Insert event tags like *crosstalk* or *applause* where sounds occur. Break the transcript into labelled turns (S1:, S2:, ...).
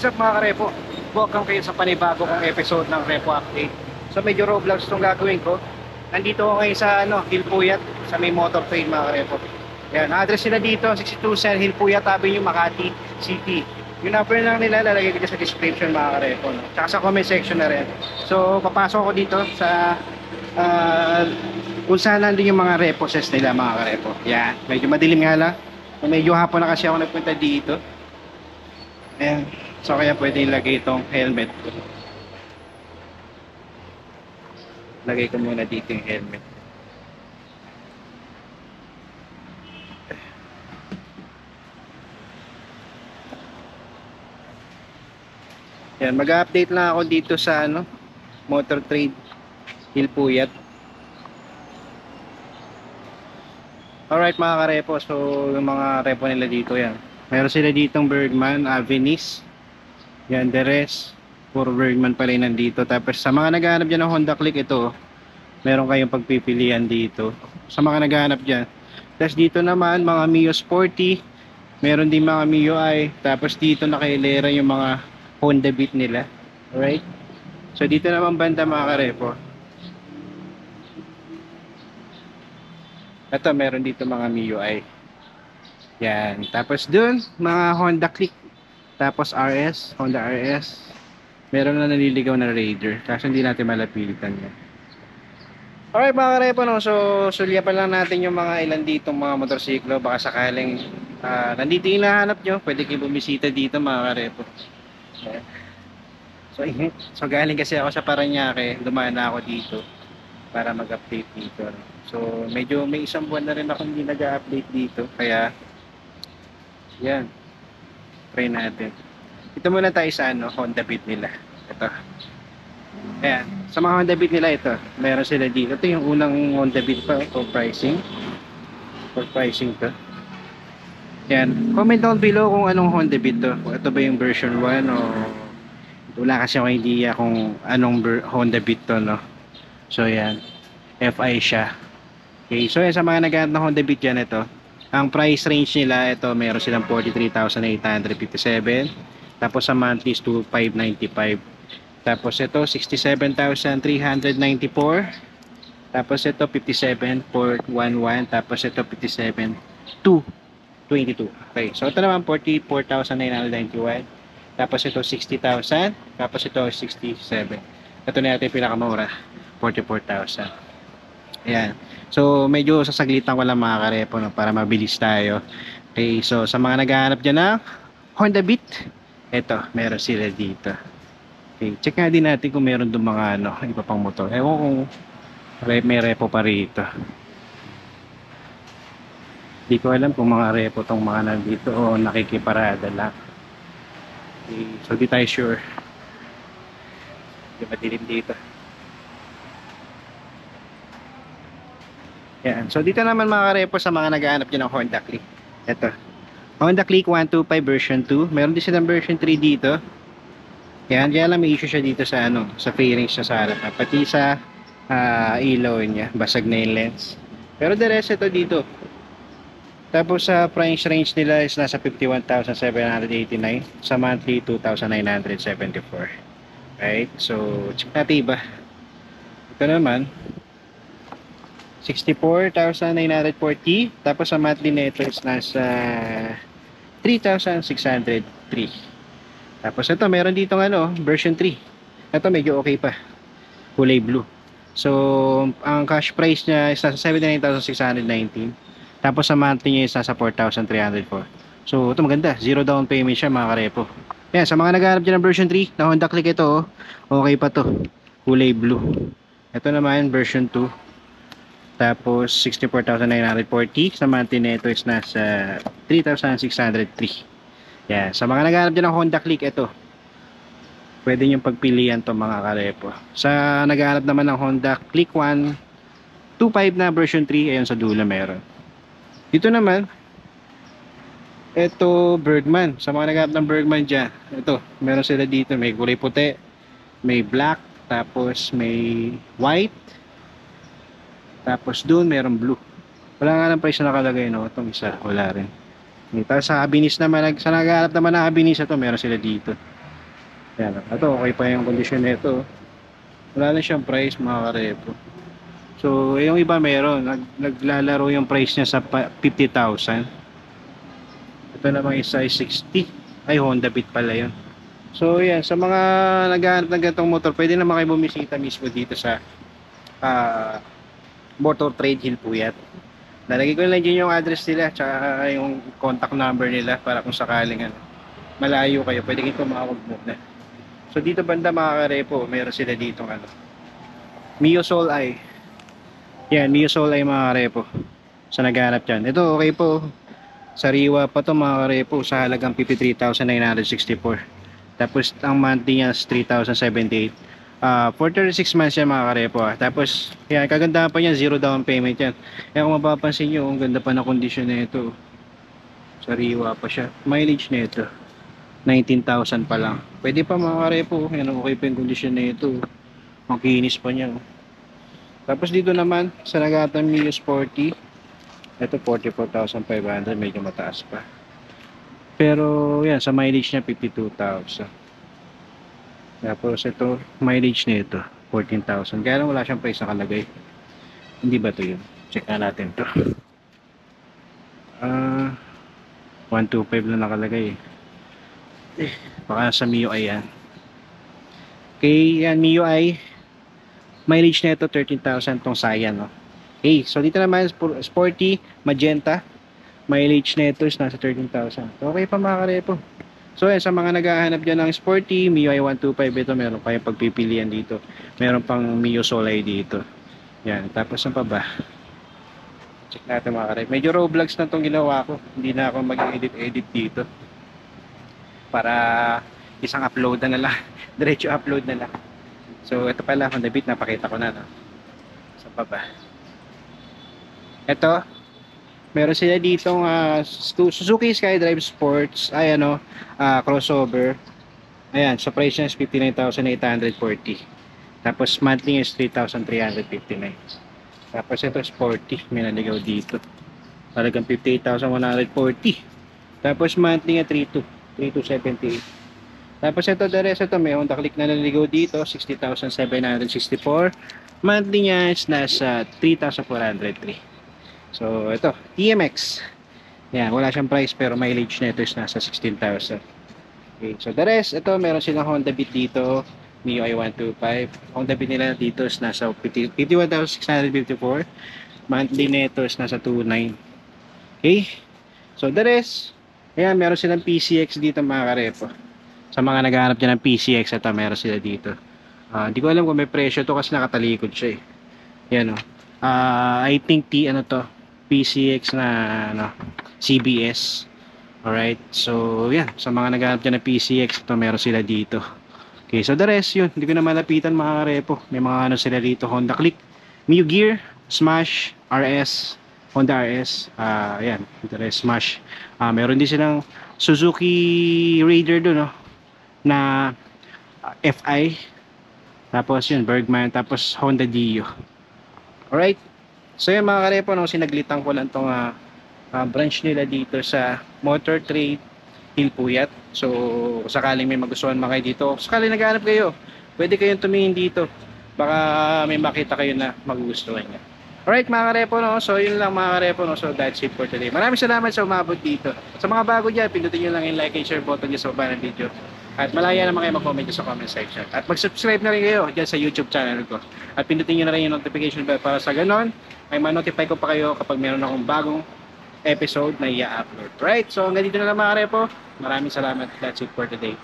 S1: is up mga karepo? Welcome kayo sa panibago kong episode ng Repo Update. So medyo Roblox itong gagawin ko. Nandito ako ngayon sa ano, Hilpuyat, sa may motor train mga karepo. Yan, address nila dito, 62 San Hilpuyat Avenue, Makati City. Yung number lang nila, lalagay ko sa description mga karepo. No? Tsaka sa comment section na rin. So, papasok ako dito sa ah, kung saan nandun yung mga reposes nila mga karepo. Yan, medyo madilim nga lang. Medyo hapon na kasi ako nagpunta dito. Ayan. So kaya pwede ilagay itong helmet. Lagay ko muna dito yung helmet. Yan, mag-update lang ako dito sa ano, Motor Trade Hilpuyat. Alright mga karepo, so yung mga repo nila dito yan. Meron sila ditong Bergman, Avenis, yan, the rest, puro Bergman pala yung nandito. Tapos sa mga naghahanap dyan ng Honda Click, ito, meron kayong pagpipilian dito. Sa mga naghahanap dyan. Tapos dito naman, mga Mio Sporty, meron din mga Mio i. Tapos dito nakailera yung mga Honda Beat nila. Alright? So dito naman banda mga karepo. Ito, meron dito mga MIUI. Yan. Tapos dun, mga Honda Click. Tapos RS, Honda RS. Meron na naliligaw na Raider. Kaso hindi natin malapitan yan. Alright mga karepo, no? so sulyapan lang natin yung mga ilan ditong mga motorsiklo. Baka sakaling ah, nandito yung nahanap nyo, pwede kayo bumisita dito mga karepo. Yan. So, so galing kasi ako sa Paranaque, dumaan na ako dito para mag-update dito. So, medyo may isang buwan na rin ako hindi nag-update dito. Kaya, yan. Try natin. Ito muna tayo sa ano, Honda Beat nila. Ito. Ayan. Sa mga Honda Beat nila ito, meron sila dito. Ito yung unang Honda Beat pa for pricing. For pricing to. Yan. Comment down below kung anong Honda Beat to. Ito ba yung version 1 o wala kasi akong idea kung anong Honda Beat to, no? So, yan. FI siya. Okay, so yan sa mga naghahanap ng Honda Beat dyan ito. Ang price range nila, ito meron silang 43,857. Tapos sa monthly is 2,595. Tapos ito 67,394. Tapos ito 57,411. Tapos ito 57,222. Okay, so ito naman 44,991. Tapos ito 60,000. Tapos ito 67. Ito na natin pinakamura. 44,000. Ayan. So, medyo sasaglitan ko lang mga karepo no, para mabilis tayo. Okay, so sa mga naghahanap dyan ng Honda Beat, eto, meron sila dito. Okay, check nga din natin kung meron doon mga ano, iba pang motor. Ewan kung may repo pa rito. Hindi ko alam kung mga repo tong mga nandito o nakikiparada lang. Okay, so di tayo sure. Di madilim dito. Yan. So dito naman mga karepo sa mga naghahanap dyan ng Honda Click. Ito. Honda Click 125 version 2. Meron din silang version 3 dito. Yan. Kaya lang may issue siya dito sa ano, sa fairings siya sa harap. ah, Pati sa ah, ilaw niya. Basag na yung lens. Pero the rest ito dito. Tapos sa price range nila is nasa 51,789. Sa monthly 2,974. Right? So, check natin iba. Ito naman, 64,940. Tapos sa monthly nito is nasa 3,603. Tapos ito, meron dito ano, version 3. Ito medyo okay pa. Kulay blue. So, ang cash price niya is nasa 79,619. Tapos sa monthly niya is nasa 4,304. So, ito maganda. Zero down payment siya mga karepo. Yan, sa mga naghahanap dyan ng version 3, na Honda Click ito, oh, okay pa to. Kulay blue. Ito naman, version 2. Tapos 64,940 sa monthly nito is nasa 3,603. Yan. Sa mga naghahanap dyan ng Honda Click, ito. Pwede nyo pagpilian to mga karepo. Sa naghahanap naman ng Honda Click 1, 2.5 na version 3, ayun sa dulo meron. Dito naman, ito Bergman. Sa mga naghahanap ng Bergman dyan, ito, meron sila dito. May kulay puti, may black, tapos may white, tapos doon meron blue. Wala nga ng price na nakalagay no, itong isa, wala rin. Tapos sa Abinis naman, nag- sa naghahanap naman ng Abinis ito, meron sila dito. Yan. Ito, okay pa yung kondisyon nito. Wala na siyang price mga karepo. So, yung iba meron. Nag, naglalaro yung price niya sa pa- 50,000. Ito naman yung size 60. Ay, Honda Beat pala yun. So, yan. Sa mga naghahanap ng ganitong motor, pwede naman kayo bumisita mismo dito sa ah, Motor Trade Hill Puyat. Lalagay ko lang dyan yung address nila tsaka yung contact number nila para kung sakaling ano, malayo kayo, pwede kayo tumawag muna. So dito banda mga karepo, meron sila dito ano. Mio Soul Eye. Yan, Mio Soul Eye mga karepo. Sa naghanap dyan. Ito okay po. Sariwa pa to mga karepo sa halagang 53,964. Tapos ang monthly niya is 3,078. Ah, for 36 months yan mga karepo ah. Tapos, yan, kagandahan pa niya, zero down payment yan. Kaya kung mapapansin nyo, ang ganda pa ng kondisyon na ito. Sariwa pa siya. Mileage na ito. 19,000 pa lang. Pwede pa mga karepo. Yan, okay pa yung kondisyon na ito. Ang kinis pa niya. oh. Tapos dito naman, sa Nagatan Mio Sporty, ito 44,500, medyo mataas pa. Pero yan, sa mileage niya 52,000. Tapos ito, mileage na ito, 14,000. Kaya lang wala siyang price nakalagay. Hindi ba to yun? Check na natin to. Ah, 125 na nakalagay. Baka sa MIUI yan. Okay, yan MIUI. Mileage na ito 13,000 tong Scion, no? Okay, so dito naman spor- sporty, magenta. Mileage na ito is nasa 13,000. So, okay pa mga karepo. So, yan, sa mga naghahanap dyan ng sporty, MIUI 125 ito, meron kayong pagpipilian dito. Meron pang Mio Soleil dito. Yan, tapos ang pa ba? Check natin mga karepo. Medyo Roblox na itong ginawa ko. Hindi na ako mag-edit-edit dito. Para isang upload na lang. *laughs* Diretso upload na lang. So, ito pala, Honda Beat, napakita ko na, no? Sa baba. Ito, meron sila ditong ah, Su- Suzuki Skydrive Sports, ay ano, ah, crossover. Ayan, sa price niya is 59,840. Tapos monthly is 3,359. Tapos ito sporty, may naligaw dito. Talagang 58,140. Tapos monthly nga 32, 3278. Tapos ito the rest ito may Honda Click na naligaw dito, 60,764. Monthly niya is nasa 3,403. So ito, TMX. Yan, wala siyang price pero mileage na ito is nasa 16,000. Okay, so the rest, ito meron silang Honda Beat dito, MIUI 125. Honda Beat nila dito is nasa 50 51,654. Monthly nito is nasa 29. Okay? So the rest, ayan, meron silang PCX dito mga karepo. Sa mga naghahanap dyan ng PCX, ito meron sila dito. Ah, Hindi ko alam kung may presyo to kasi nakatalikod siya eh. Yan o. Ah, I think T ano to, PCX na ano, CBS. Alright, so yan, sa mga naghahanap dyan ng PCX, ito meron sila dito. Okay, so the rest yun, hindi ko na malapitan mga karepo. May mga ano sila dito, Honda Click, Miu Gear, Smash, RS, Honda RS, ah yan, the rest Smash. Ah, meron din silang Suzuki Raider doon, no? na ah, FI. Tapos yun, Bergman, tapos Honda Dio. Alright? So yun mga karepo, no, sinaglitan ko lang tong ah, ah, branch nila dito sa Motor Trade Hill Puyat. So, sakaling may magustuhan mga kayo dito, sakaling naghahanap kayo, pwede kayong tumingin dito. Baka may makita kayo na magugustuhan niya. Alright mga karepo, no? so yun lang mga karepo, no? so that's it for today. Maraming salamat sa umabot dito. Sa mga bago dyan, pindutin nyo lang yung like and share button dyan sa baba ng video. At malaya naman kayo mag-comment sa comment section. At mag-subscribe na rin kayo dyan sa YouTube channel ko. At pindutin nyo na rin yung notification bell para sa ganon, may ma-notify ko pa kayo kapag meron akong bagong episode na i-upload. Right? So hanggang dito na lang mga karepo. Maraming salamat. That's it for today.